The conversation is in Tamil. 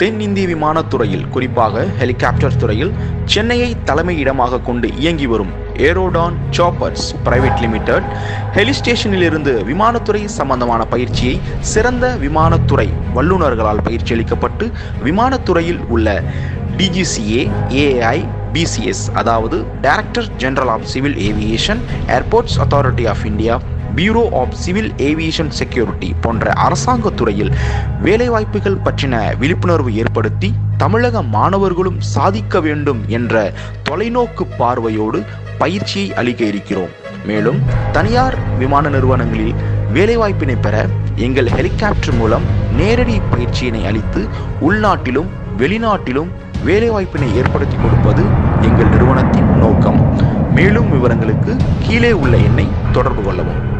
தென்னிந்திய விமானத்துறையில் குறிப்பாக ஹெலிகாப்டர் துறையில் சென்னையை தலைமையிடமாக கொண்டு இயங்கி வரும் Aerodon choppers private limited heli ஸ்டேஷனிலிருந்து விமானத்துறை சம்பந்தமான பயிற்சியை சிறந்த விமானத்துறை வல்லுநர்களால் பயிற்சி அளிக்கப்பட்டு விமானத்துறையில் உள்ள டிஜிசிஏ ஏஐ பிசிஎஸ் அதாவது director general of civil aviation airports authority of India bureau of civil aviation security போன்ற அரசாங்க துறையில் வேலைவாய்ப்புகள் பற்றின விழிப்புணர்வு ஏற்படுத்தி தமிழக மாணவர்களும் சாதிக்க வேண்டும் என்ற தொலைநோக்கு பார்வையோடு பயிற்சியை அளிக்க இருக்கிறோம். மேலும் தனியார் விமான நிறுவனங்களில் வேலைவாய்ப்பினை பெற எங்கள் ஹெலிகாப்டர் மூலம் நேரடி பயிற்சியினை அளித்து உள்நாட்டிலும் வெளிநாட்டிலும் வேலைவாய்ப்பினை ஏற்படுத்தி கொடுப்பது எங்கள் நிறுவனத்தின் நோக்கம். மேலும் விவரங்களுக்கு கீழே உள்ள எண்ணை தொடர்பு கொள்ளவும்.